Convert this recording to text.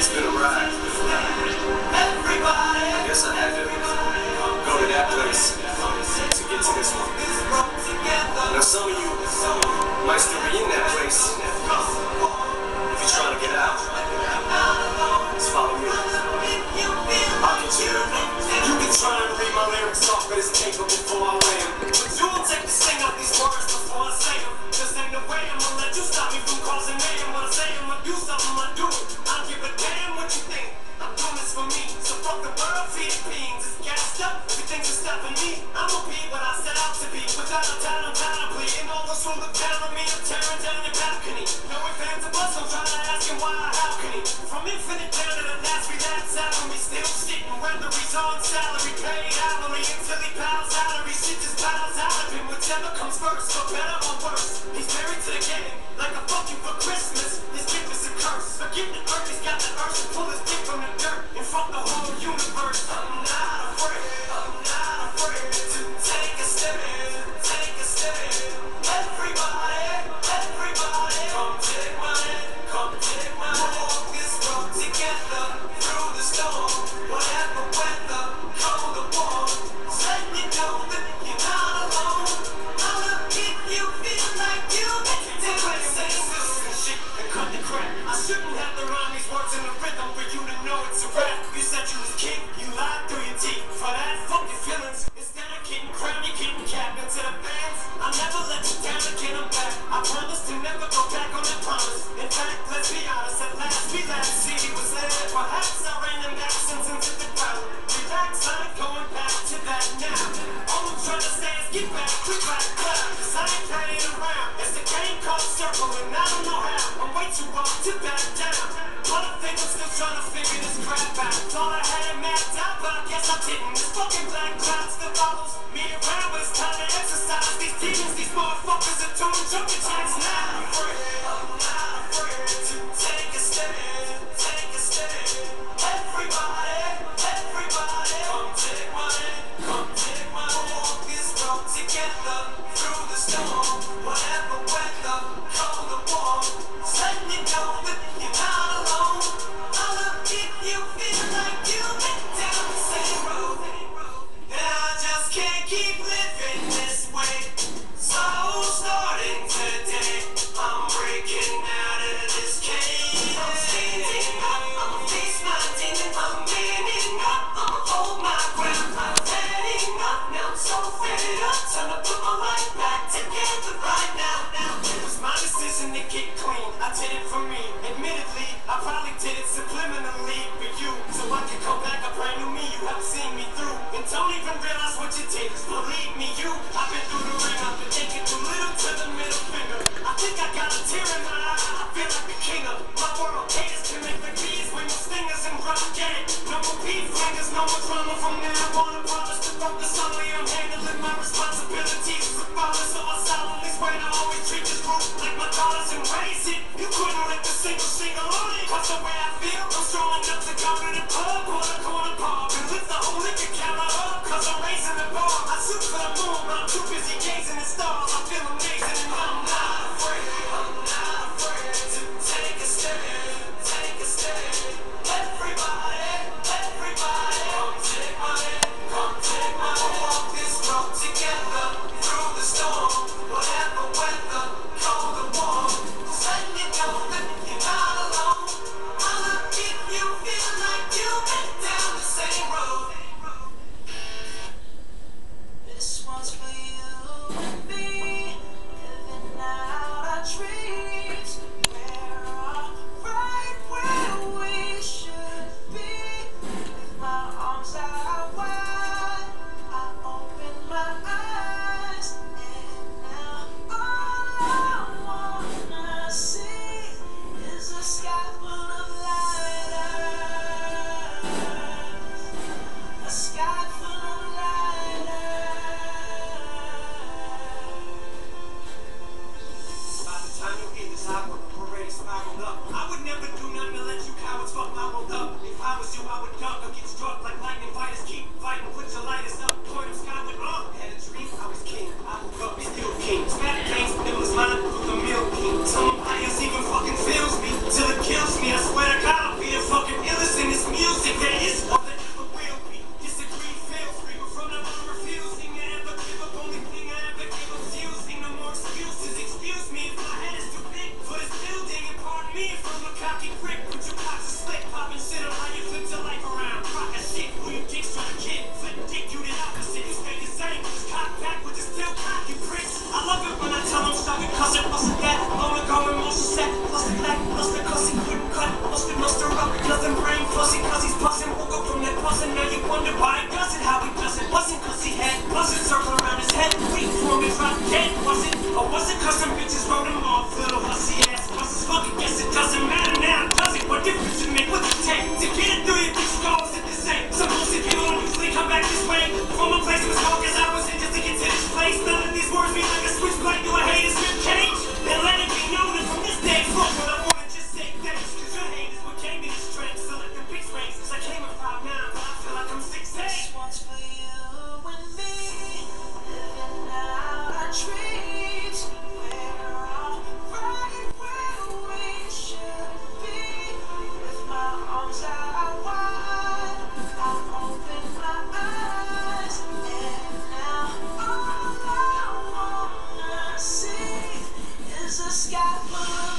It's been a ride. Everybody. I guess I had to go to that place to get to this one. Now some of you might still be in that place. On salary, paid hourly until he piles out or he shit just piles out of him. Whichever comes first, for better or worse. He's married to the game, like a fuck you for Christmas. His gift is a curse. Forget the earth, he's got the earth. to pull his dick from the dirt in front of the whole Thought I had it mapped out, but I guess I didn't. This fucking black cloud. even realize what you did. Believe me, you, I've been through the ring. I've been taking too little to the middle finger. I think I got a tear in my eye. I feel like the king of my world. Haters can make the bees when you stingers and rock get it. No more beef fingers, no more drama from now on. I promise to focus I am handling my responsibilities. The father, so I solemnly swear to always treat this group like my daughters and raise it. You couldn't lick a single single on it. Cause the way I feel, I'm strong enough to go to the when Yonko gets struck like lightning, fighters keep. Fighting, Mama.